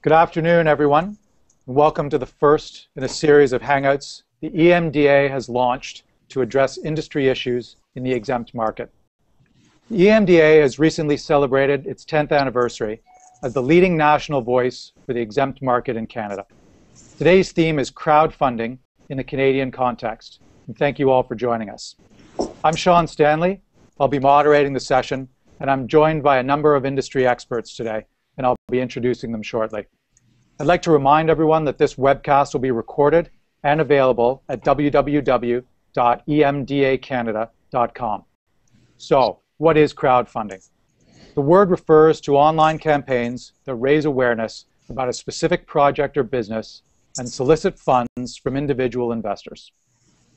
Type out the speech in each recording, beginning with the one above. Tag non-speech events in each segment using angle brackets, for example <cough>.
Good afternoon, everyone. Welcome to the first in a series of Hangouts the EMDA has launched to address industry issues in the exempt market. The EMDA has recently celebrated its 10th anniversary as the leading national voice for the exempt market in Canada. Today's theme is crowdfunding in the Canadian context, and thank you all for joining us. I'm Sean Stanleigh. I'll be moderating the session, and I'm joined by a number of industry experts today, and I'll be introducing them shortly. I'd like to remind everyone that this webcast will be recorded and available at www.emdacanada.com. So, what is crowdfunding? The word refers to online campaigns that raise awareness about a specific project or business and solicit funds from individual investors.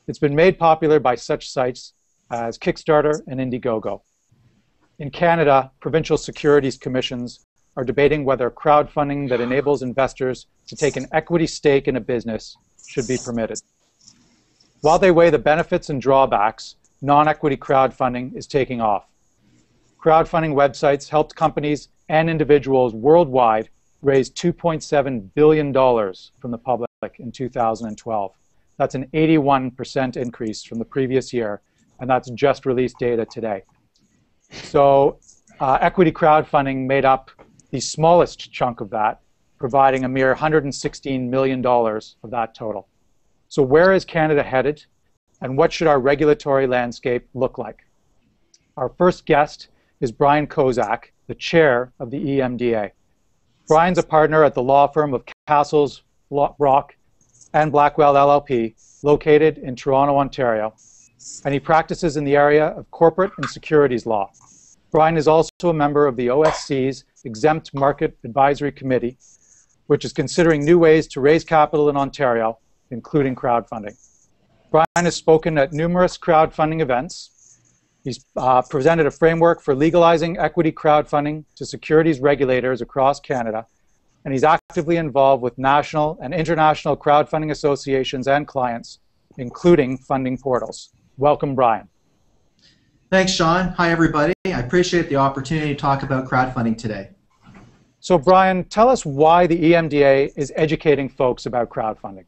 It's been made popular by such sites as Kickstarter and Indiegogo. In Canada, provincial securities commissions are debating whether crowdfunding that enables investors to take an equity stake in a business should be permitted. While they weigh the benefits and drawbacks, non equity crowdfunding is taking off. Crowdfunding websites helped companies and individuals worldwide raise $2.7 billion from the public in 2012. That's an 81% increase from the previous year, and that's just released data today. So, uh, equity crowdfunding made up the smallest chunk of that, providing a mere $116 million of that total. So, where is Canada headed, and what should our regulatory landscape look like? Our first guest is Brian Koscak, the chair of the EMDA. Brian's a partner at the law firm of Cassels Brock and Blackwell LLP, located in Toronto, Ontario, and he practices in the area of corporate and securities law. Brian is also a member of the OSC's Exempt Market Advisory Committee, which is considering new ways to raise capital in Ontario, including crowdfunding. Brian has spoken at numerous crowdfunding events, He's uh, presented a framework for legalizing equity crowdfunding to securities regulators across Canada, and he's actively involved with national and international crowdfunding associations and clients, including funding portals. Welcome, Brian. Thanks, Sean. Hi, everybody. I appreciate the opportunity to talk about crowdfunding today. So, Brian, tell us why the EMDA is educating folks about crowdfunding.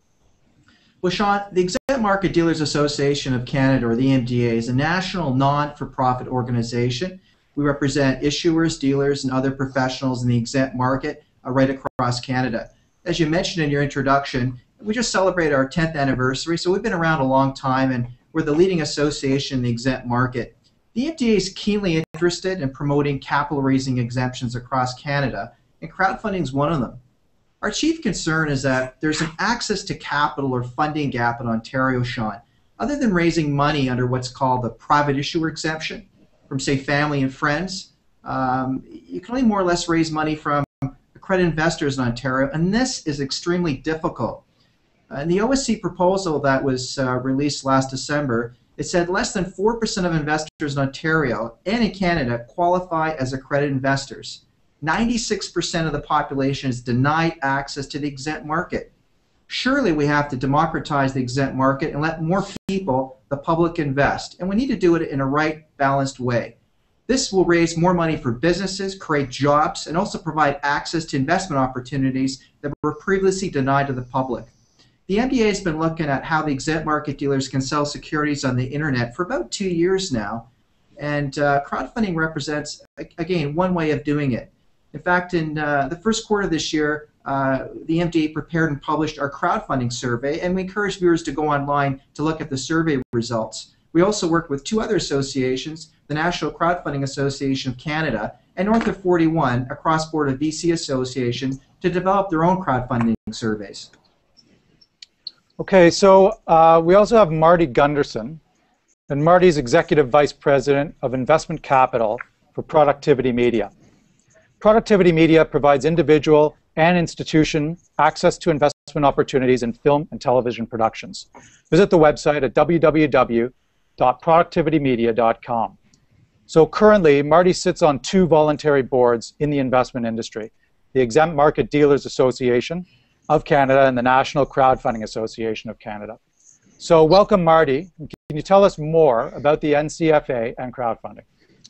Well, Sean, the Exempt Market Dealers Association of Canada, or the EMDA, is a national non-for-profit organization. We represent issuers, dealers, and other professionals in the exempt market uh, right across Canada. As you mentioned in your introduction, we just celebrated our 10th anniversary, so we've been around a long time, and we're the leading association in the exempt market. The EMDA is keenly interested in promoting capital raising exemptions across Canada, and crowdfunding is one of them. Our chief concern is that there's an access to capital or funding gap in Ontario, Sean. Other than raising money under what's called the private issuer exemption from, say, family and friends, um, you can only more or less raise money from accredited investors in Ontario, and this is extremely difficult. In the OSC proposal that was uh, released last December, it said less than 4% of investors in Ontario and in Canada qualify as accredited investors. 96% of the population is denied access to the exempt market. Surely we have to democratize the exempt market and let more people, the public, invest. And we need to do it in a right, balanced way. This will raise more money for businesses, create jobs, and also provide access to investment opportunities that were previously denied to the public. The EMDA has been looking at how the exempt market dealers can sell securities on the internet for about two years now. And uh, crowdfunding represents, again, one way of doing it. In fact, in uh, the first quarter of this year, uh, the EMDA prepared and published our crowdfunding survey, and we encourage viewers to go online to look at the survey results. We also worked with two other associations, the National Crowdfunding Association of Canada and North of 41, a cross-border VC association, to develop their own crowdfunding surveys. Okay, so uh, we also have Marty Gunderson, and Marty's Executive Vice President of Investment Capital for Productivity Media. Productivity Media provides individual and institution access to investment opportunities in film and television productions. Visit the website at www.productivitymedia.com. So currently, Marty sits on two voluntary boards in the investment industry, the Exempt Market Dealers Association of Canada and the National Crowdfunding Association of Canada. So welcome, Marty. Can you tell us more about the NCFA and crowdfunding?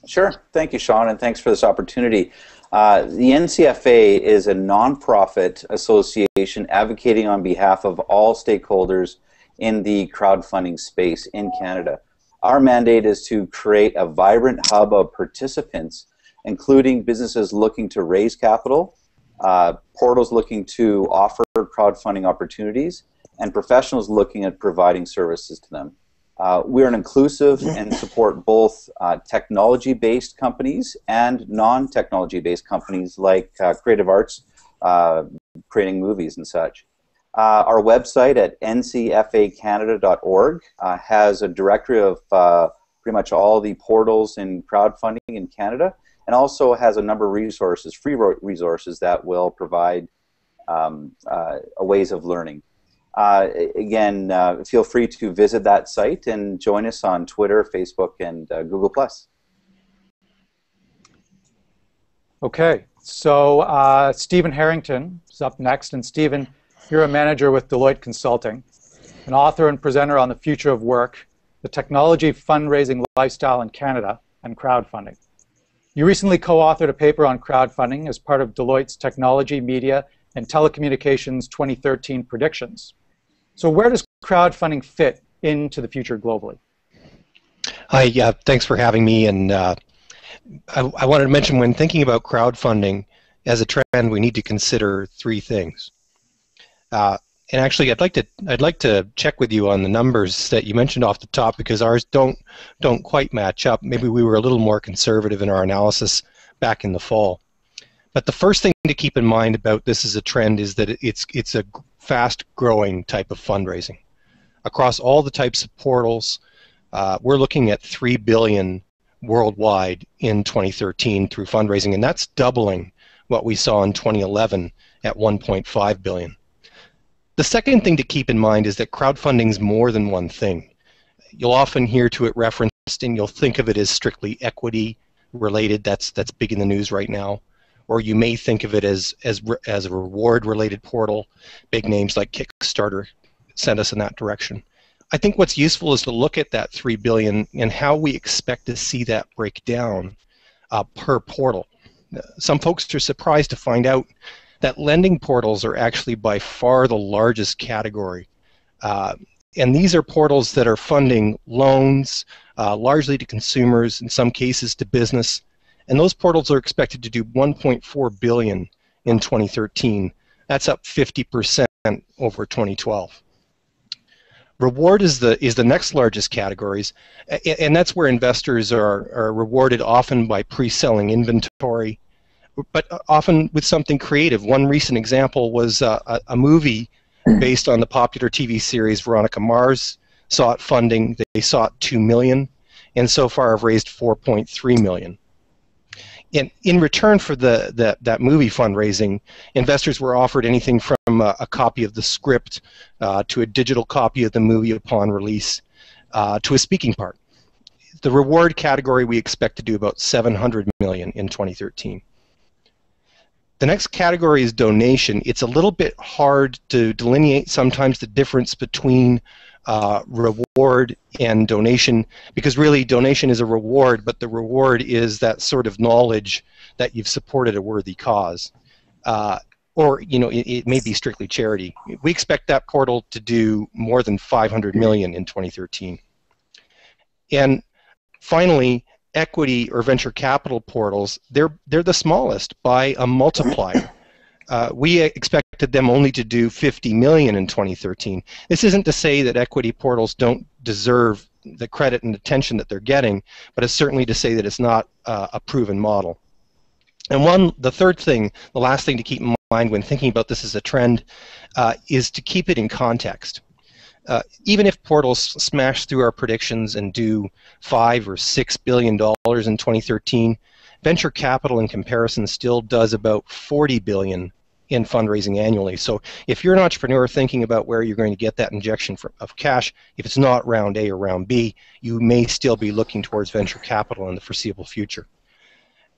Sure. Thank you, Sean, and thanks for this opportunity. Uh, the NCFA is a nonprofit association advocating on behalf of all stakeholders in the crowdfunding space in Canada. Our mandate is to create a vibrant hub of participants, including businesses looking to raise capital, uh, portals looking to offer crowdfunding opportunities, and professionals looking at providing services to them. Uh, we're an inclusive <laughs> and support both uh, technology-based companies and non-technology-based companies like uh, creative arts, uh, creating movies and such. Uh, our website at ncfacanada.org uh, has a directory of pretty much all the portals in crowdfunding in Canada, and also has a number of resources, free resources that will provide um, ways of learning. Uh, again, uh, feel free to visit that site and join us on Twitter, Facebook, and uh, Google+. Okay, so uh, Stephen Harrington is up next. And Stephen, you're a manager with Deloitte Consulting, an author and presenter on the future of work, the technology fundraising lifestyle in Canada, and crowdfunding. You recently co-authored a paper on crowdfunding as part of Deloitte's Technology, Media, and Telecommunications 2013 predictions. So where does crowdfunding fit into the future globally? Hi, yeah, thanks for having me. And uh, I, I, wanted to mention when thinking about crowdfunding as a trend, we need to consider three things. Uh, and actually, I'd like to I'd like to check with you on the numbers that you mentioned off the top because ours don't don't quite match up. Maybe we were a little more conservative in our analysis back in the fall. But the first thing to keep in mind about this as a trend is that it's it's a fast growing type of fundraising. Across all the types of portals, uh, we're looking at 3 billion worldwide in 2013 through fundraising, and that's doubling what we saw in 2011 at 1.5 billion. The second thing to keep in mind is that crowdfunding is more than one thing. You'll often hear to it referenced, and you'll think of it as strictly equity related. That's that's big in the news right now or you may think of it as as as a reward related portal. Big names like Kickstarter send us in that direction. I think what's useful is to look at that three billion and how we expect to see that break down uh, per portal. Some folks are surprised to find out that lending portals are actually by far the largest category. Uh, and these are portals that are funding loans, uh, largely to consumers, in some cases to business, and those portals are expected to do 1.4 billion in 2013. That's up 50% over 2012. Reward is the is the next largest categories, and that's where investors are, are rewarded often by pre-selling inventory, but often with something creative. One recent example was uh, a, a movie based on the popular TV series Veronica Mars sought funding. They sought two million, and so far have raised 4.3 million in, in return for the, the, that movie fundraising, investors were offered anything from a, a copy of the script uh, to a digital copy of the movie upon release uh, to a speaking part. The reward category we expect to do about 700 million in 2013. The next category is donation. It's a little bit hard to delineate sometimes the difference between uh, reward and donation because really donation is a reward, but the reward is that sort of knowledge that you've supported a worthy cause. Uh, or you know, it, it, may be strictly charity. We expect that portal to do more than 500 million in 2013. And finally, equity or venture capital portals, they're they're the smallest by a multiplier. Uh, we expected them only to do 50 million in 2013. This isn't to say that equity portals don't deserve the credit and attention that they're getting, but it's certainly to say that it's not uh, a proven model. And one, the third thing, the last thing to keep in mind when thinking about this as a trend, uh, is to keep it in context. Uh, even if portals smash through our predictions and do five or six billion dollars in 2013, venture capital in comparison still does about 40 billion in fundraising annually. So if you're an entrepreneur thinking about where you're going to get that injection for, of cash, if it's not round A or round B, you may still be looking towards venture capital in the foreseeable future.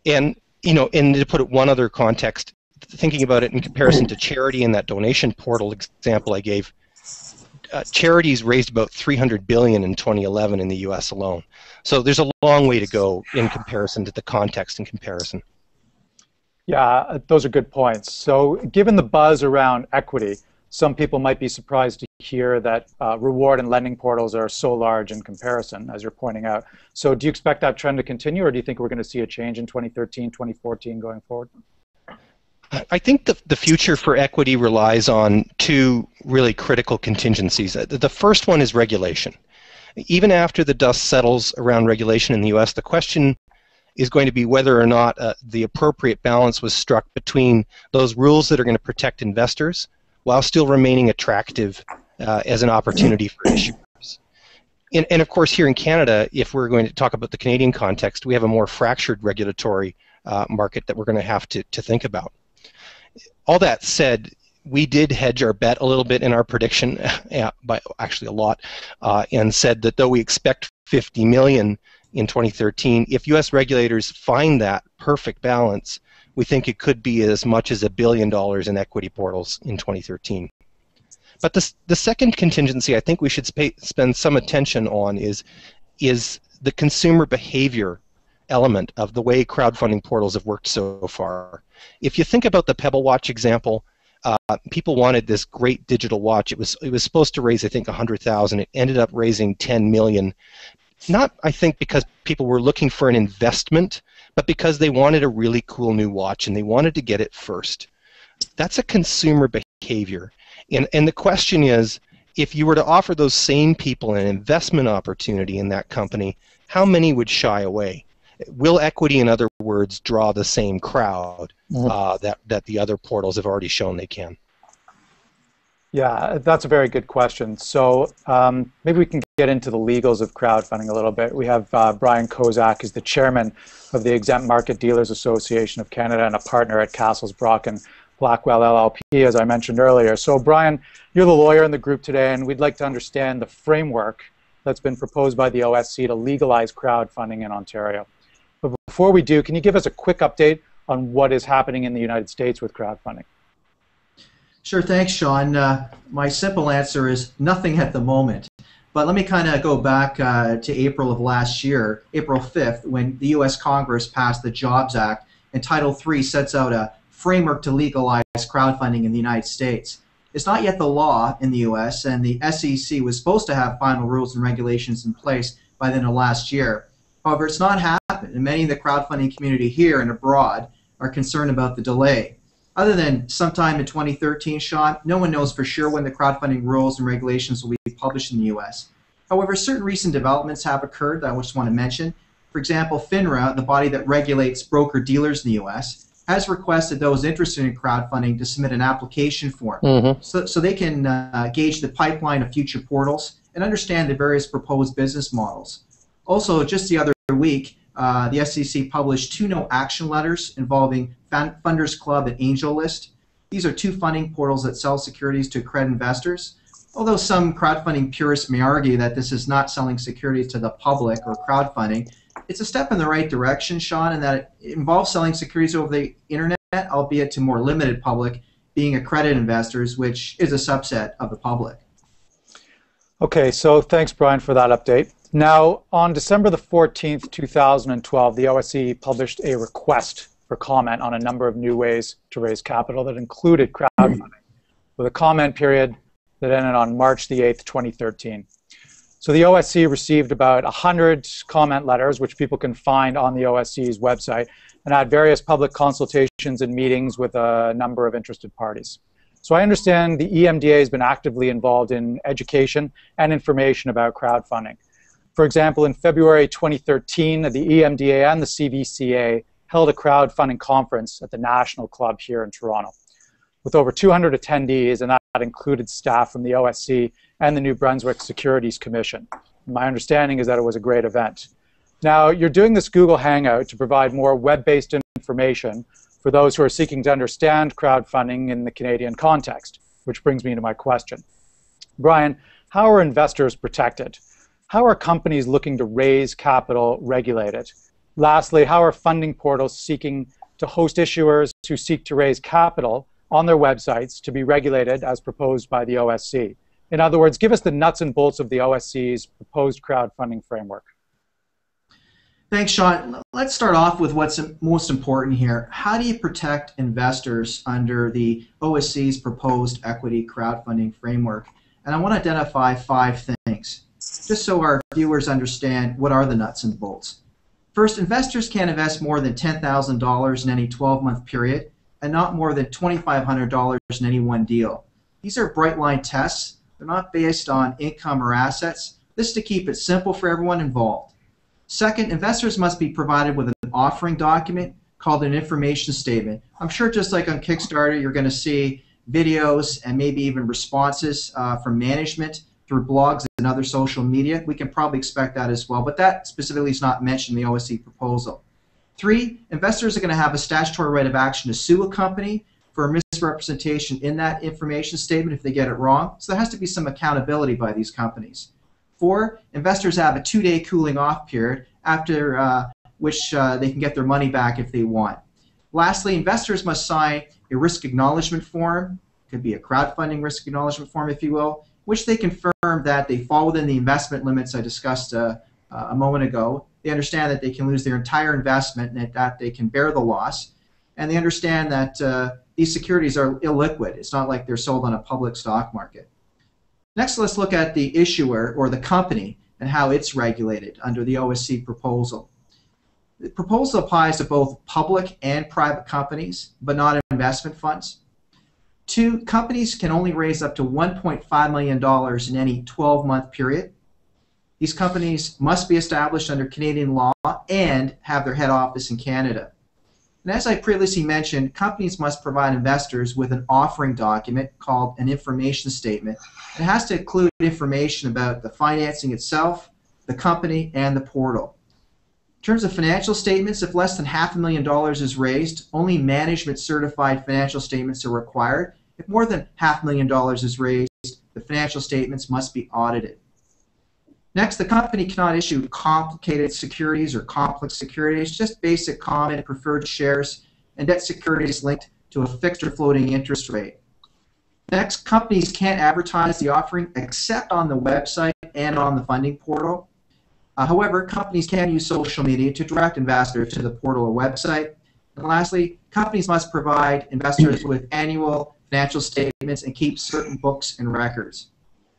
And you know, and to put it one other context, thinking about it in comparison to charity and that donation portal example I gave, uh, charities raised about 300 billion in 2011 in the U.S. alone. So there's a long way to go in comparison to the context and comparison. Yeah, those are good points. So, given the buzz around equity, some people might be surprised to hear that uh, reward and lending portals are so large in comparison, as you're pointing out. So, do you expect that trend to continue, or do you think we're going to see a change in 2013, 2014 going forward? I think the, the future for equity relies on two really critical contingencies. The first one is regulation. Even after the dust settles around regulation in the US, the question is going to be whether or not uh, the appropriate balance was struck between those rules that are going to protect investors while still remaining attractive uh, as an opportunity for issuers. And, and, of course, here in Canada, if we're going to talk about the Canadian context, we have a more fractured regulatory uh, market that we're going to have to, to think about. All that said, we did hedge our bet a little bit in our prediction, <laughs> by actually a lot, uh, and said that though we expect 50 million in 2013. If U.S. regulators find that perfect balance, we think it could be as much as a billion dollars in equity portals in 2013. But the, the second contingency I think we should sp spend some attention on is, is the consumer behavior element of the way crowdfunding portals have worked so far. If you think about the Pebble Watch example, uh, people wanted this great digital watch. It was it was supposed to raise I think 100,000. It ended up raising 10 million not I think because people were looking for an investment, but because they wanted a really cool new watch and they wanted to get it first. That's a consumer behavior. And and the question is if you were to offer those same people an investment opportunity in that company, how many would shy away? Will equity, in other words, draw the same crowd mm-hmm. uh, that, that the other portals have already shown they can? Yeah, that's a very good question. So um, maybe we can get into the legals of crowdfunding a little bit. We have uh, Brian Koscak, is the chairman of the Exempt Market Dealers Association of Canada and a partner at Cassels Brock and Blackwell LLP, as I mentioned earlier. So, Brian, you're the lawyer in the group today, and we'd like to understand the framework that's been proposed by the OSC to legalize crowdfunding in Ontario. But before we do, can you give us a quick update on what is happening in the United States with crowdfunding? Sure, thanks, Sean. Uh, my simple answer is nothing at the moment. But let me kind of go back uh, to April of last year, April 5th, when the U.S. Congress passed the Jobs Act, and Title III sets out a framework to legalize crowdfunding in the United States. It's not yet the law in the U.S., and the SEC was supposed to have final rules and regulations in place by the end of last year. However, it's not happened, and many in the crowdfunding community here and abroad are concerned about the delay. Other than sometime in 2013, Sean, no one knows for sure when the crowdfunding rules and regulations will be published in the U.S. However, certain recent developments have occurred that I just want to mention. For example, FINRA, the body that regulates broker dealers in the U.S., has requested those interested in crowdfunding to submit an application form mm-hmm. so, so they can uh, gauge the pipeline of future portals and understand the various proposed business models. Also, just the other week, uh, the SEC published two no action letters involving Funders Club and AngelList. These are two funding portals that sell securities to accredited investors. Although some crowdfunding purists may argue that this is not selling securities to the public or crowdfunding, it's a step in the right direction, Sean, in that it involves selling securities over the internet, albeit to more limited public, being accredited investors, which is a subset of the public. Okay, so thanks, Brian, for that update. Now, on December the 14th, 2012, the OSC published a request for comment on a number of new ways to raise capital that included crowdfunding, with a comment period that ended on March the 8th, 2013. So the OSC received about 100 comment letters, which people can find on the OSC's website, and had various public consultations and meetings with a number of interested parties. So I understand the EMDA has been actively involved in education and information about crowdfunding. For example, in February 2013, the EMDA and the CVCA held a crowdfunding conference at the National Club here in Toronto with over 200 attendees, and that included staff from the OSC and the New Brunswick Securities Commission. My understanding is that it was a great event. Now, you're doing this Google Hangout to provide more web-based information for those who are seeking to understand crowdfunding in the Canadian context, which brings me to my question. Brian, how are investors protected? How are companies looking to raise capital regulated? Lastly, how are funding portals seeking to host issuers who seek to raise capital on their websites to be regulated as proposed by the OSC? In other words, give us the nuts and bolts of the OSC's proposed crowdfunding framework. Thanks, Sean. Let's start off with what's most important here. How do you protect investors under the OSC's proposed equity crowdfunding framework? And I want to identify five things, just so our viewers understand what are the nuts and bolts. First, investors can't invest more than $10,000 in any 12-month period and not more than $2,500 in any one deal. These are bright line tests. They're not based on income or assets. This is to keep it simple for everyone involved. Second, investors must be provided with an offering document called an information statement. I'm sure just like on Kickstarter, you're going to see videos and maybe even responses uh, from management through blogs and other social media. We can probably expect that as well, but that specifically is not mentioned in the OSC proposal. Three, investors are going to have a statutory right of action to sue a company for a misrepresentation in that information statement if they get it wrong. So there has to be some accountability by these companies. Four, investors have a two-day cooling off period after uh, which uh, they can get their money back if they want. Lastly, investors must sign a risk acknowledgement form, could be a crowdfunding risk acknowledgement form, if you will, which they confirm that they fall within the investment limits I discussed uh, uh a moment ago. They understand that they can lose their entire investment and that they can bear the loss. And they understand that uh, these securities are illiquid. It's not like they're sold on a public stock market. Next, let's look at the issuer or the company and how it's regulated under the OSC proposal. The proposal applies to both public and private companies, but not investment funds. Two, companies can only raise up to $1.5 million in any 12-month period. These companies must be established under Canadian law and have their head office in Canada. And as I previously mentioned, companies must provide investors with an offering document called an information statement. It has to include information about the financing itself, the company, and the portal. In terms of financial statements, if less than half a million dollars is raised, only management certified financial statements are required. If more than half a million dollars is raised, the financial statements must be audited. Next, the company cannot issue complicated securities or complex securities, just basic common preferred shares and debt securities linked to a fixed or floating interest rate. Next, companies can't advertise the offering except on the website and on the funding portal. Uh, however, companies can use social media to direct investors to the portal or website. And lastly, companies must provide investors with annual financial statements and keep certain books and records.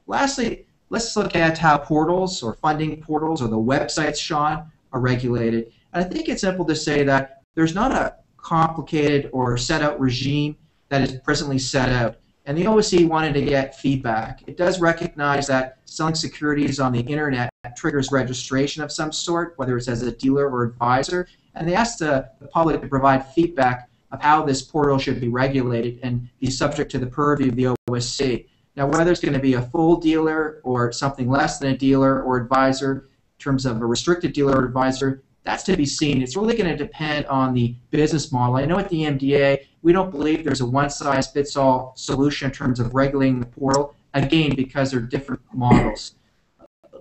Lastly, let's look at how portals or funding portals or the websites, Sean, are regulated. And I think it's simple to say that there's not a complicated or set out regime that is presently set out. And the OSC wanted to get feedback. It does recognize that selling securities on the internet triggers registration of some sort, whether it's as a dealer or advisor. And they asked the, the public to provide feedback of how this portal should be regulated and be subject to the purview of the OSC. Now, whether it's going to be a full dealer or something less than a dealer or advisor, in terms of a restricted dealer or advisor, that's to be seen. It's really going to depend on the business model. I know at the EMDA, we don't believe there's a one-size-fits-all solution in terms of regulating the portal, again, because they're different models.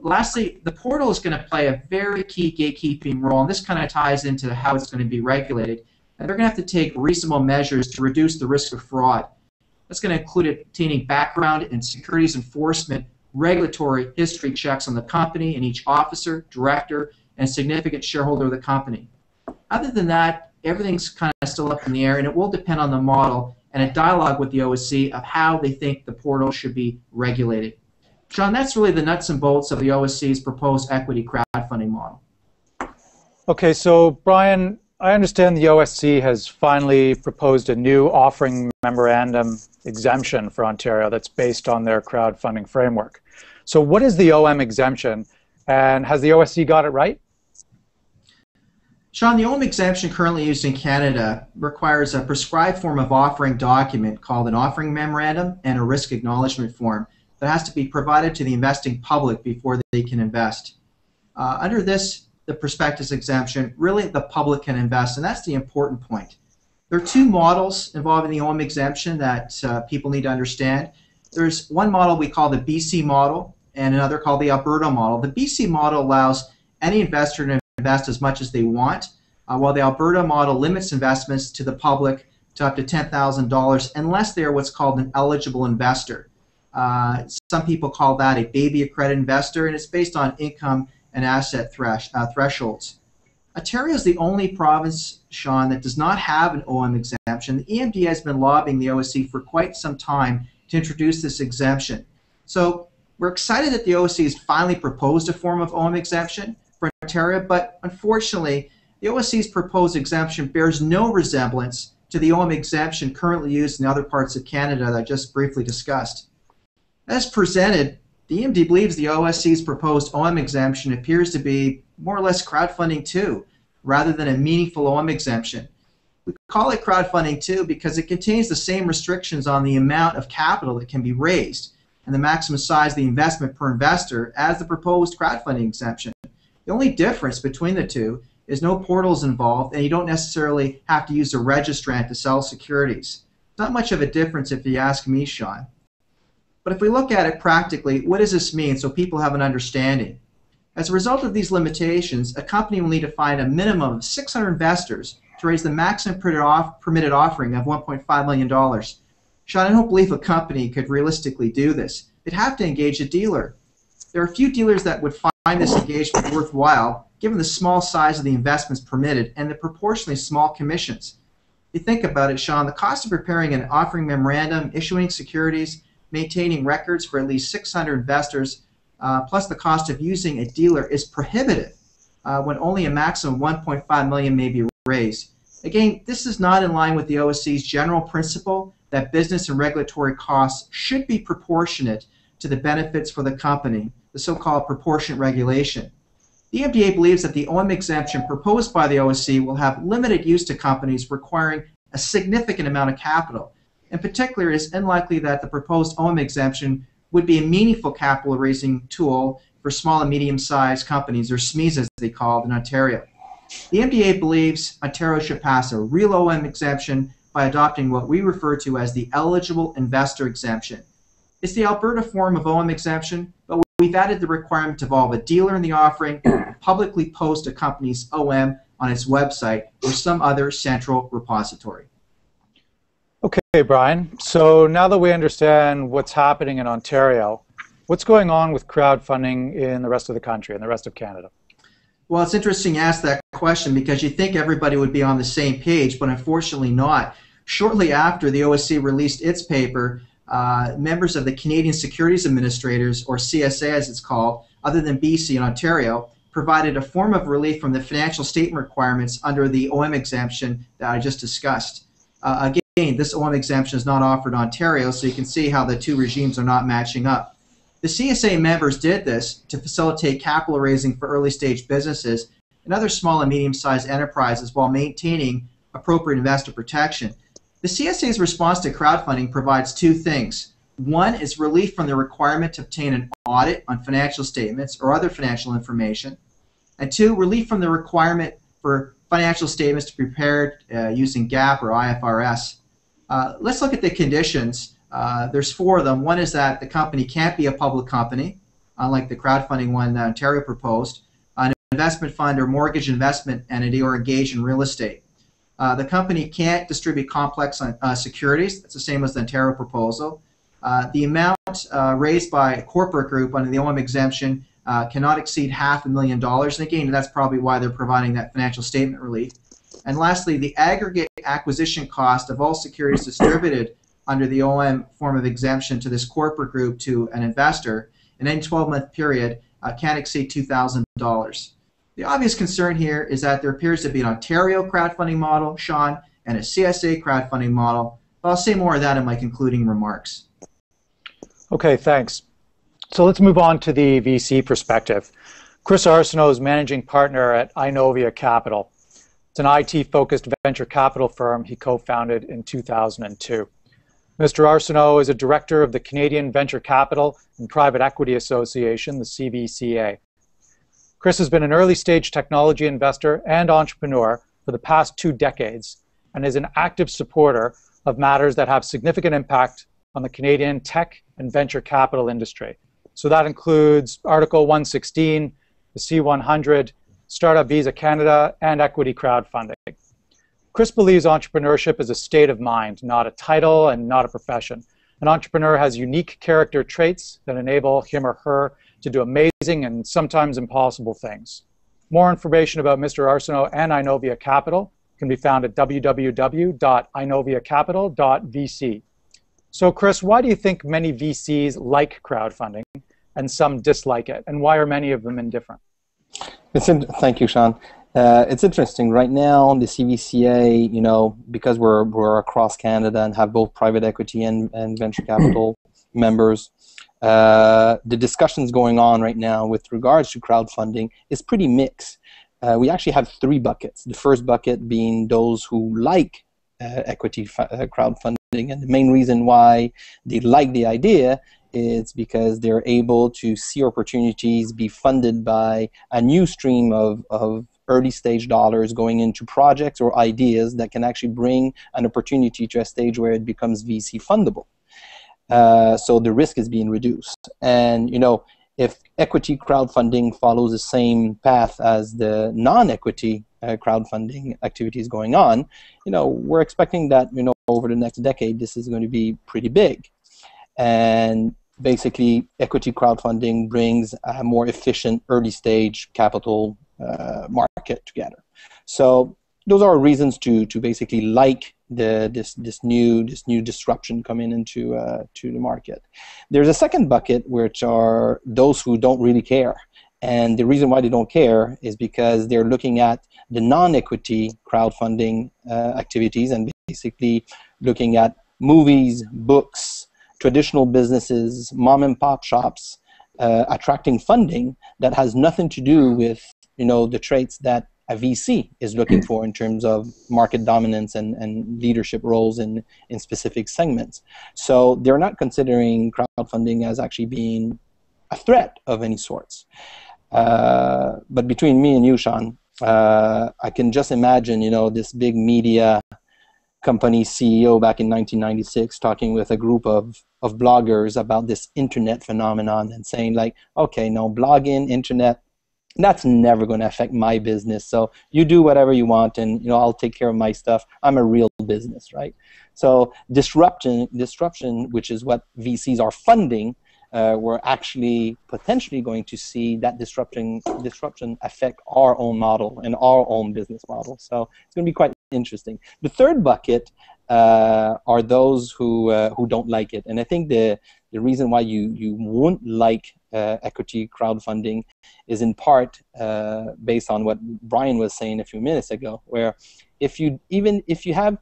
Lastly, the portal is going to play a very key gatekeeping role, and this kind of ties into how it's going to be regulated. And they're going to have to take reasonable measures to reduce the risk of fraud. That's going to include obtaining background and securities enforcement regulatory history checks on the company and each officer, director, and significant shareholder of the company. Other than that, everything's kind of still up in the air, and it will depend on the model and a dialogue with the OSC of how they think the portal should be regulated. John, that's really the nuts and bolts of the OSC's proposed equity crowdfunding model. Okay, so Brian, I understand the OSC has finally proposed a new offering memorandum exemption for Ontario that's based on their crowdfunding framework. So, what is the OM exemption, and has the OSC got it right? Sean, the OM exemption currently used in Canada requires a prescribed form of offering document called an offering memorandum and a risk acknowledgement form that has to be provided to the investing public before they can invest. Uh, under this the prospectus exemption, really the public can invest, and that's the important point. There are two models involving the OM exemption that uh, people need to understand. There's one model we call the BC model and another called the Alberta model. The BC model allows any investor to invest as much as they want, uh, while the Alberta model limits investments to the public to up to $10,000 unless they are what's called an eligible investor. Uh, some people call that a baby accredited investor, and it's based on income and asset thresh, uh, thresholds. Ontario is the only province, Sean, that does not have an OM exemption. The EMD has been lobbying the OSC for quite some time to introduce this exemption. So we're excited that the OSC has finally proposed a form of OM exemption Ontario, but unfortunately, the OSC's proposed exemption bears no resemblance to the OM exemption currently used in other parts of Canada that I just briefly discussed. As presented, the EMD believes the OSC's proposed OM exemption appears to be more or less crowdfunding too, rather than a meaningful OM exemption. We call it crowdfunding too because it contains the same restrictions on the amount of capital that can be raised and the maximum size of the investment per investor as the proposed crowdfunding exemption. The only difference between the two is no portals involved and you don't necessarily have to use a registrant to sell securities. Not much of a difference if you ask me, Sean. But if we look at it practically, what does this mean so people have an understanding? As a result of these limitations, a company will need to find a minimum of 600 investors to raise the maximum permitted offering of $1.5 million. Sean, I don't believe a company could realistically do this. They'd have to engage a dealer. There are few dealers that would find this engagement worthwhile, given the small size of the investments permitted and the proportionally small commissions. If you think about it, Sean, the cost of preparing an offering memorandum, issuing securities, maintaining records for at least 600 investors, uh, plus the cost of using a dealer is prohibitive uh, when only a maximum of 1.5 million may be raised. Again, this is not in line with the OSC's general principle that business and regulatory costs should be proportionate to the benefits for the company, the so-called proportionate regulation. The EMDA believes that the OM exemption proposed by the OSC will have limited use to companies requiring a significant amount of capital, in particular, it is unlikely that the proposed OM exemption would be a meaningful capital raising tool for small and medium sized companies, or SMEs as they call it in Ontario. The EMDA believes Ontario should pass a real OM exemption by adopting what we refer to as the eligible investor exemption. It's the Alberta form of OM exemption, but we've added the requirement to involve a dealer in the offering and <clears throat> publicly post a company's OM on its website or some other central repository. Okay, Brian. So now that we understand what's happening in Ontario, what's going on with crowdfunding in the rest of the country and the rest of Canada? Well, it's interesting you ask that question because you think everybody would be on the same page, but unfortunately not. Shortly after the OSC released its paper, uh, members of the Canadian Securities Administrators, or CSA as it's called, other than BC and Ontario, provided a form of relief from the financial statement requirements under the OM exemption that I just discussed. Uh, again, this OM exemption is not offered in Ontario, so you can see how the two regimes are not matching up. The CSA members did this to facilitate capital raising for early stage businesses and other small and medium sized enterprises while maintaining appropriate investor protection. The CSA's response to crowdfunding provides two things. One is relief from the requirement to obtain an audit on financial statements or other financial information. And two, relief from the requirement for financial statements to be prepared uh, using GAAP or IFRS. Uh, let's look at the conditions. Uh, there's four of them. One is that the company can't be a public company, unlike the crowdfunding one that Ontario proposed, an investment fund or mortgage investment entity, or engage in real estate. Uh, the company can't distribute complex uh, securities. That's the same as the Ontario proposal. Uh, the amount uh, raised by a corporate group under the OM exemption cannot exceed half a million dollars. And again, that's probably why they're providing that financial statement relief. And lastly, the aggregate acquisition cost of all securities distributed under the OM form of exemption to this corporate group to an investor in any 12-month period uh, can't exceed $2,000. The obvious concern here is that there appears to be an Ontario crowdfunding model, Sean, and a CSA crowdfunding model. But I'll say more of that in my concluding remarks. Okay, thanks. So let's move on to the VC perspective. Chris Arsenault is managing partner at Inovia Capital. It's an IT-focused venture capital firm he co-founded in 2002. Mr. Arsenault is a director of the Canadian Venture Capital and Private Equity Association, the CVCA. Chris has been an early stage technology investor and entrepreneur for the past two decades and is an active supporter of matters that have significant impact on the Canadian tech and venture capital industry. So that includes Article 116, the C100, Startup Visa Canada, and equity crowdfunding. Chris believes entrepreneurship is a state of mind, not a title and not a profession. An entrepreneur has unique character traits that enable him or her to do amazing and sometimes impossible things. More information about Mr. Arsenault and Inovia Capital can be found at www.inoviacapital.vc. So, Chris, why do you think many VCs like crowdfunding and some dislike it, and why are many of them indifferent? It's in, thank you, Sean. Uh, it's interesting right now. The CVCA, you know, because we're we're across Canada and have both private equity and, and venture capital members, uh, the discussions going on right now with regards to crowdfunding is pretty mixed. Uh, we actually have three buckets. The first bucket being those who like uh, equity uh, crowdfunding, and the main reason why they like the idea is because they're able to see opportunities be funded by a new stream of, of early stage dollars going into projects or ideas that can actually bring an opportunity to a stage where it becomes VC fundable. Uh, so the risk is being reduced. And you know, if equity crowdfunding follows the same path as the non-equity uh, crowdfunding activities going on, you know, we're expecting that you know over the next decade this is going to be pretty big. And basically, equity crowdfunding brings a more efficient early stage capital uh, market together. So those are reasons to to basically like the this this new this new disruption coming into uh, to the market. There's a second bucket which are those who don't really care, and the reason why they don't care is because they're looking at the non-equity crowdfunding uh, activities and basically looking at movies, books, traditional businesses, mom and pop shops, uh, attracting funding that has nothing to do with you know the traits that a VC is looking for in terms of market dominance and, and leadership roles in, in specific segments. So they're not considering crowdfunding as actually being a threat of any sorts. Uh, but between me and you, Sean, uh, I can just imagine, you know, this big media company CEO back in 1996 talking with a group of, of bloggers about this internet phenomenon and saying like, okay, no, blogging, internet, that's never going to affect my business. So you do whatever you want and you know i'll take care of my stuff. I'm a real business right? So disruption disruption which is what vcs are funding uh, we're actually potentially going to see that disruption disruption affect our own model and our own business model. So it's going to be quite interesting. The third bucket uh, are those who uh, who don't like it. And i think the the reason why you you won't like uh, equity crowdfunding is in part uh, based on what Brian was saying a few minutes ago, where if you even if you have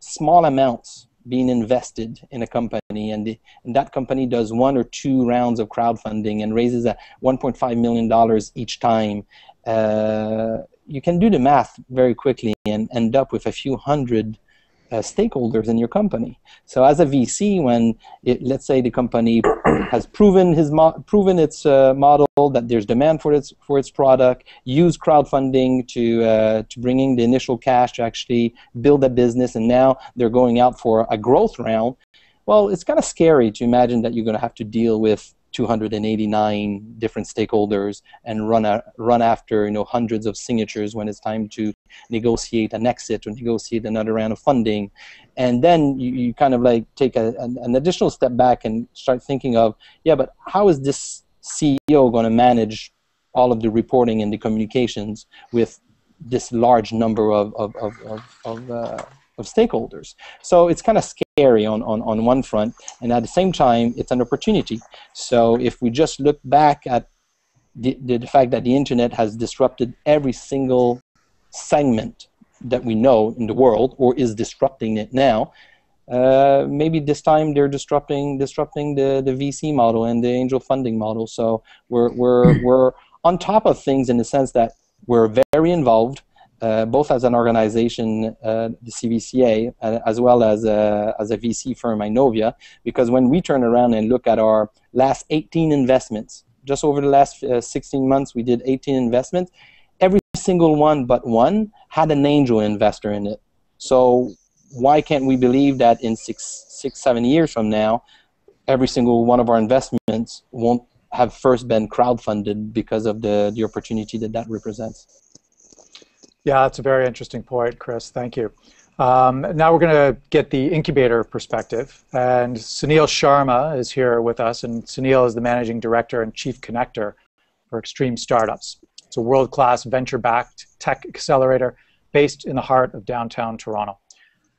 small amounts being invested in a company and, the, and that company does one or two rounds of crowdfunding and raises a 1.5 million dollars each time, uh, you can do the math very quickly and end up with a few hundred uh, stakeholders in your company. So as a VC, when it, let's say the company <coughs> has proven his proven its uh, model that there's demand for its for its product, use crowdfunding to uh, to bringing the initial cash to actually build a business, and now they're going out for a growth round. Well, it's kind of scary to imagine that you're going to have to deal with 289 different stakeholders and run a, run after you know hundreds of signatures when it's time to negotiate an exit or negotiate another round of funding. And then you, you kind of like take a, an, an additional step back and start thinking of yeah but how is this CEO going to manage all of the reporting and the communications with this large number of of of, of, of uh, of stakeholders. So it's kind of scary on, on, on one front, and at the same time, it's an opportunity. So if we just look back at the, the, the fact that the internet has disrupted every single segment that we know in the world, or is disrupting it now, uh, maybe this time they're disrupting disrupting the, the VC model and the angel funding model. So we're we're we're on top of things in the sense that we're very involved both as an organization, uh, the CVCA, uh, as well as a, as a VC firm, Inovia, because when we turn around and look at our last 18 investments, just over the last uh, 16 months, we did 18 investments. Every single one but one had an angel investor in it. So why can't we believe that in six, six, seven years from now, every single one of our investments won't have first been crowdfunded because of the, the opportunity that that represents? Yeah, that's a very interesting point, Chris. Thank you. Um, now we're going to get the incubator perspective. And Sunil Sharma is here with us. And Sunil is the managing director and chief connector for Extreme Startups. It's a world class venture backed tech accelerator based in the heart of downtown Toronto.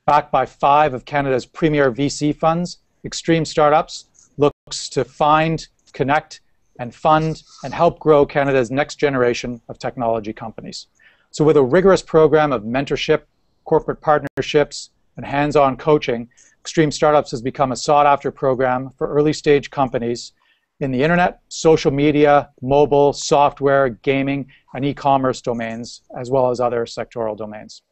Backed by five of Canada's premier VC funds, Extreme Startups looks to find, connect, and fund and help grow Canada's next generation of technology companies. So, with a rigorous program of mentorship, corporate partnerships, and hands on coaching, Extreme Startups has become a sought after program for early stage companies in the internet, social media, mobile, software, gaming, and e commerce domains, as well as other sectoral domains.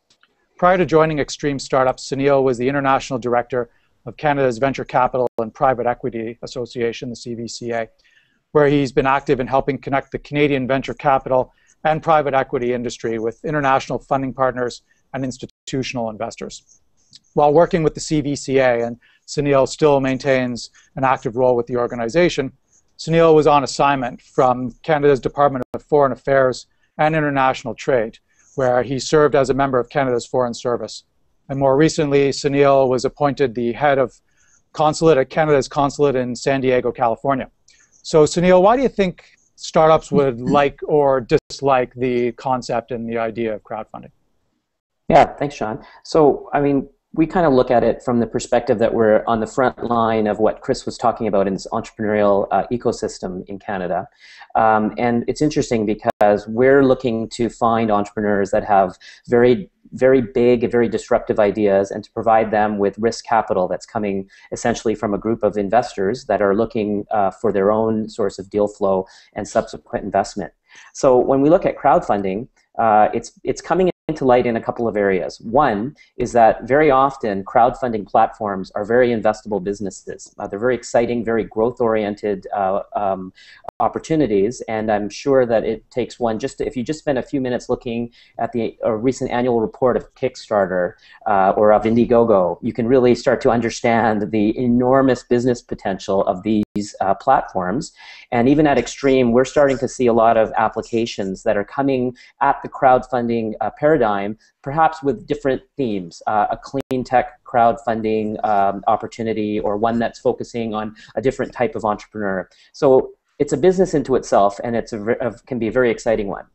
Prior to joining Extreme Startups, Sunil was the International Director of Canada's Venture Capital and Private Equity Association, the CVCA, where he's been active in helping connect the Canadian venture capital and private equity industry with international funding partners and institutional investors. While working with the CVCA, and Sunil still maintains an active role with the organization, Sunil was on assignment from Canada's Department of Foreign Affairs and International Trade, where he served as a member of Canada's Foreign Service. And more recently, Sunil was appointed the head of consulate at Canada's consulate in San Diego, California. So, Sunil, why do you think startups would like or dislike the concept and the idea of crowdfunding? Yeah, thanks, Sean. So, I mean, we kind of look at it from the perspective that we're on the front line of what Chris was talking about in this entrepreneurial uh, ecosystem in Canada. Um, and it's interesting because we're looking to find entrepreneurs that have very very big, and very disruptive ideas, and to provide them with risk capital that's coming essentially from a group of investors that are looking uh, for their own source of deal flow and subsequent investment. So when we look at crowdfunding, uh, it's it's coming to light in a couple of areas. One is that very often crowdfunding platforms are very investable businesses. Uh, they're very exciting, very growth oriented uh, um, opportunities, and I'm sure that it takes one just to, if you just spend a few minutes looking at the recent annual report of Kickstarter uh, or of Indiegogo, you can really start to understand the enormous business potential of these uh, platforms. And even at Extreme, we're starting to see a lot of applications that are coming at the crowdfunding uh, paradigm, perhaps with different themes uh, a clean tech crowdfunding um, opportunity, or one that's focusing on a different type of entrepreneur. So it's a business into itself, and it's a, a can be a very exciting one.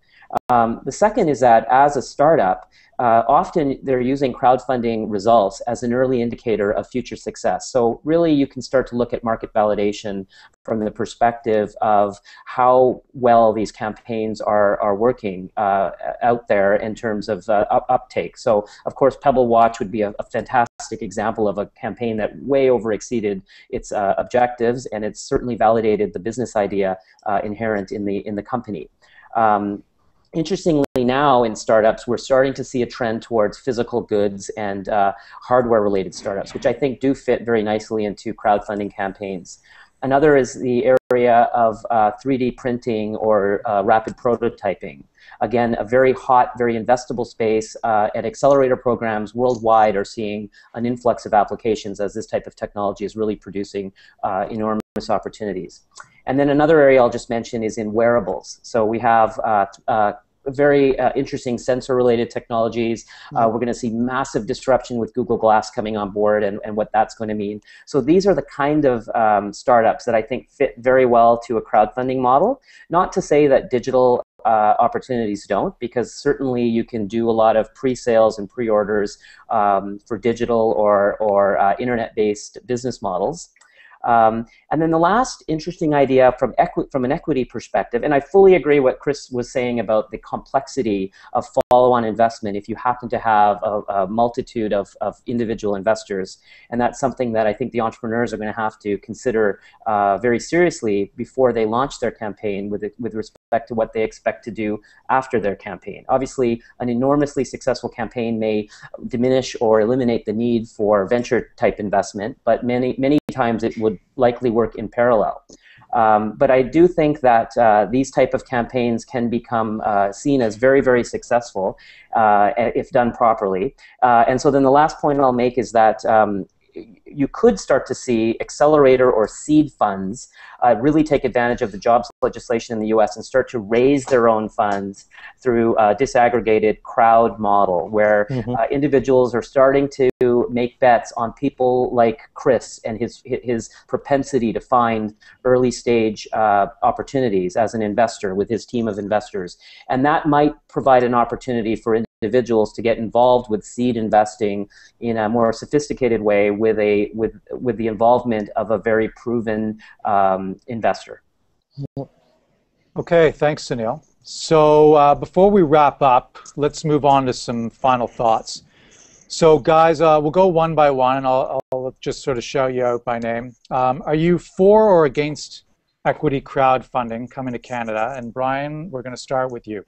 Um, the second is that as a startup, uh, often they're using crowdfunding results as an early indicator of future success. So really you can start to look at market validation from the perspective of how well these campaigns are, are working uh, out there in terms of uh, uptake. So of course Pebble Watch would be a, a, fantastic example of a campaign that way over exceeded its uh, objectives and it's certainly validated the business idea uh, inherent in the, in the company. Um, Interestingly, now in startups, we're starting to see a trend towards physical goods and uh, hardware related startups, which I think do fit very nicely into crowdfunding campaigns. Another is the area of uh, 3D printing or uh, rapid prototyping. Again, a very hot, very investable space, uh, and accelerator programs worldwide are seeing an influx of applications as this type of technology is really producing uh, enormous opportunities. And then another area I'll just mention is in wearables. So we have uh, uh, very uh, interesting sensor related technologies. Uh, mm-hmm. we're going to see massive disruption with Google Glass coming on board and, and what that's going to mean. So these are the kind of um, startups that I think fit very well to a crowdfunding model. Not to say that digital uh, opportunities don't, because certainly you can do a lot of pre-sales and pre-orders um, for digital or, or uh, internet-based business models. Um, and then the last interesting idea from, from an equity perspective, and I fully agree what Chris was saying about the complexity of follow-on investment if you happen to have a, a multitude of, of individual investors. And that's something that I think the entrepreneurs are going to have to consider uh, very seriously before they launch their campaign with, it, with respect to what they expect to do after their campaign. Obviously, an enormously successful campaign may diminish or eliminate the need for venture type investment, but many, many times it would likely work in parallel. Um, but I do think that uh, these type of campaigns can become uh, seen as very, very successful uh, if done properly. Uh, and so then the last point I'll make is that um, you could start to see accelerator or seed funds uh, really take advantage of the jobs legislation in the U.S. and start to raise their own funds through a disaggregated crowd model, where mm-hmm. uh, individuals are starting to make bets on people like Chris and his his propensity to find early stage uh, opportunities as an investor with his team of investors, and that might provide an opportunity for individuals to get involved with seed investing in a more sophisticated way with a with with the involvement of a very proven um, investor. Okay, thanks, Sunil. So uh, before we wrap up, let's move on to some final thoughts. So guys, uh, we'll go one by one, and I'll, I'll, just sort of shout you out by name. Um, are you for or against equity crowdfunding coming to Canada? And Brian, we're going to start with you.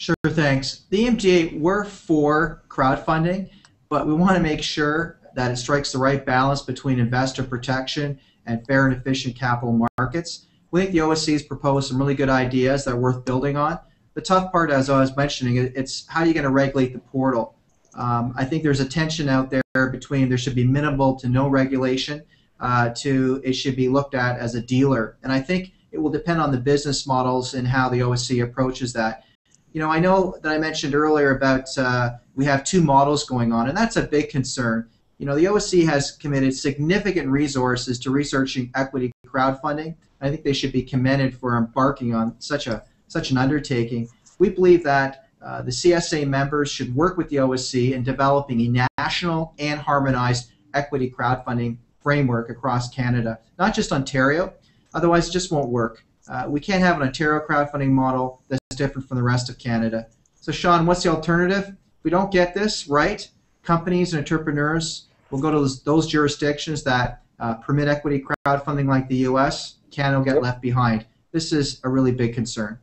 Sure, thanks. The EMDA, we're for crowdfunding, but we want to make sure that it strikes the right balance between investor protection and fair and efficient capital markets. We think the OSC has proposed some really good ideas that are worth building on. The tough part, as I was mentioning, it's how are you going to regulate the portal? Um, I think there's a tension out there between there should be minimal to no regulation uh, to it should be looked at as a dealer. And I think it will depend on the business models and how the OSC approaches that you know, I know that I mentioned earlier about uh, we have two models going on, and that's a big concern. You know, the OSC has committed significant resources to researching equity crowdfunding. I think they should be commended for embarking on such a such an undertaking. We believe that uh, the CSA members should work with the OSC in developing a national and harmonized equity crowdfunding framework across Canada, not just Ontario. Otherwise, it just won't work. Uh, we can't have an Ontario crowdfunding model that's different from the rest of Canada. So, Sean, what's the alternative? If we don't get this right, companies and entrepreneurs will go to those, those jurisdictions that uh, permit equity crowdfunding like the U.S. Canada will get left behind. This is a really big concern.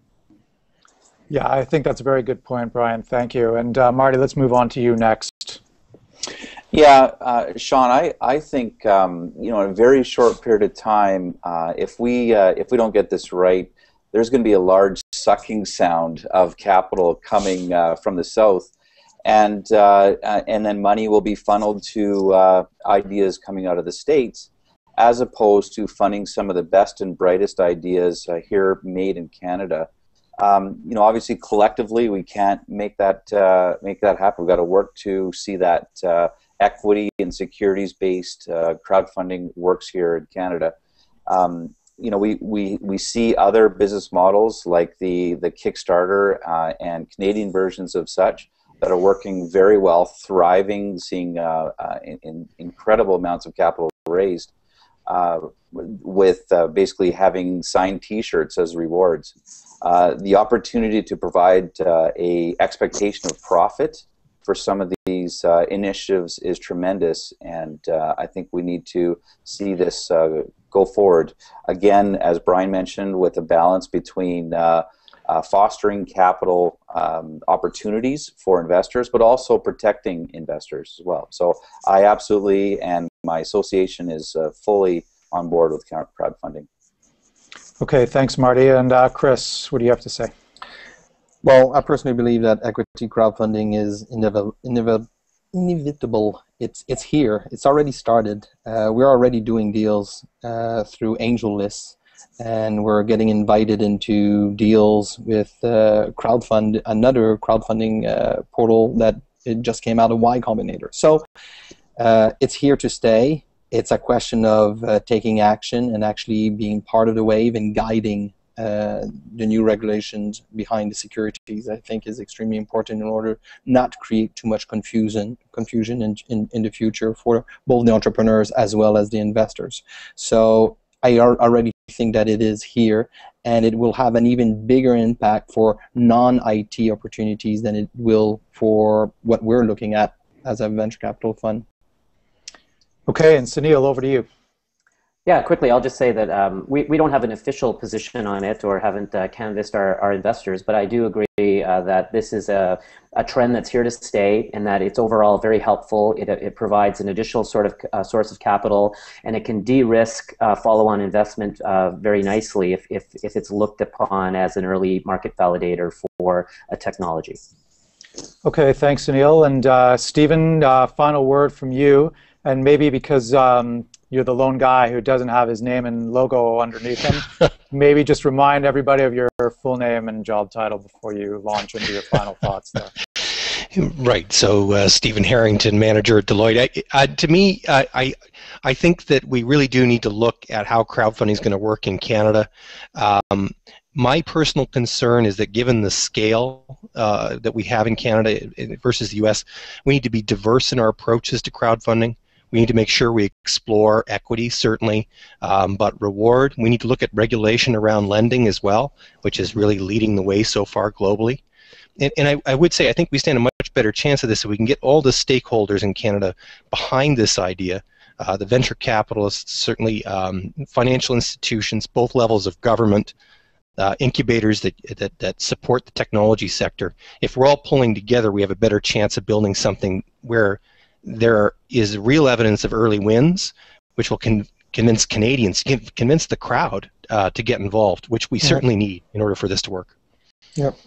Yeah, I think that's a very good point, Brian. Thank you. And uh, Marty, let's move on to you next. Yeah, uh, Sean, I, I think um, you know in a very short period of time, uh, if we uh, if we don't get this right, there's going to be a large sucking sound of capital coming uh, from the south, and uh, uh, and then money will be funneled to ideas coming out of the states, as opposed to funding some of the best and brightest ideas here made in Canada. Um, you know, obviously, collectively, we can't make that make that happen. We've got to work to see that equity and securities based uh, crowdfunding works here in Canada. Um, you know, we, we, we see other business models like the, the Kickstarter uh, and Canadian versions of such that are working very well, thriving, seeing uh, uh in, in incredible amounts of capital raised, uh, with uh, basically having signed T-shirts as rewards. the opportunity to provide a expectation of profit for some of these uh, initiatives is tremendous, and uh, I think we need to see this uh, go forward. Again, as Brian mentioned, with a balance between uh, uh, fostering capital um, opportunities for investors, but also protecting investors as well. So I absolutely, and my association is uh, fully on board with crowdfunding. Okay, thanks, Marty. And Chris, what do you have to say? Well, I personally believe that equity crowdfunding is inevitable. inevitable. It's it's here. It's already started. Uh, we're already doing deals uh, through AngelList, and we're getting invited into deals with uh, crowdfund another crowdfunding uh, portal that it just came out of Y Combinator. So uh, it's here to stay. It's a question of uh, taking action and actually being part of the wave and guiding the new regulations behind the securities, I think, is extremely important in order not to create too much confusion confusion in, in, in the future for both the entrepreneurs as well as the investors. So I already think that it is here, and it will have an even bigger impact for non-IT opportunities than it will for what we're looking at as a venture capital fund. Okay, and Sunil, over to you. Yeah, quickly, I'll just say that um, we, we don't have an official position on it or haven't uh, canvassed our, our investors, but I do agree uh, that this is a, a trend that's here to stay and that it's overall very helpful. It, it provides an additional sort of uh, source of capital and it can de risk uh, follow on investment uh, very nicely if, if, if it's looked upon as an early market validator for a technology. Okay, thanks, Sunil. And uh, Stephen, final word from you and maybe because um, you're the lone guy who doesn't have his name and logo underneath him, <laughs> maybe just remind everybody of your full name and job title before you launch into your final <laughs> thoughts there. Right. So, uh, Stephen Harrington, manager at Deloitte. I, uh, to me, I, I, I think that we really do need to look at how crowdfunding is going to work in Canada. Um, my personal concern is that given the scale uh, that we have in Canada versus the U.S., we need to be diverse in our approaches to crowdfunding. We need to make sure we explore equity, certainly, um, but reward. We need to look at regulation around lending as well, which is really leading the way so far globally. And, and I, I, would say I think we stand a much better chance of this if we can get all the stakeholders in Canada behind this idea. Uh, the venture capitalists, certainly um, financial institutions, both levels of government, uh, incubators that, that, that support the technology sector. If we're all pulling together, we have a better chance of building something where there is real evidence of early wins, which will con- convince Canadians, convince the crowd uh, to get involved, which we certainly need in order for this to work. Yep.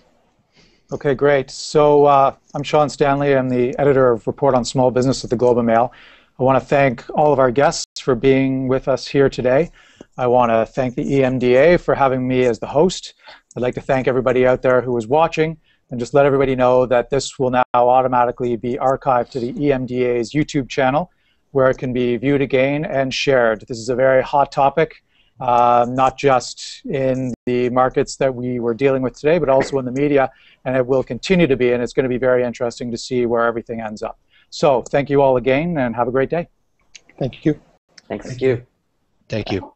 Okay, great. So uh, I'm Sean Stanleigh. I'm the editor of Report on Small Business at the Globe and Mail. I want to thank all of our guests for being with us here today. I want to thank the EMDA for having me as the host. I'd like to thank everybody out there who was watching and just let everybody know that this will now automatically be archived to the EMDA's YouTube channel where it can be viewed again and shared. This is a very hot topic, uh, not just in the markets that we were dealing with today, but also in the media, and it will continue to be, and it's going to be very interesting to see where everything ends up. So thank you all again, and have a great day. Thank you. Thanks. Thank you. Thank you.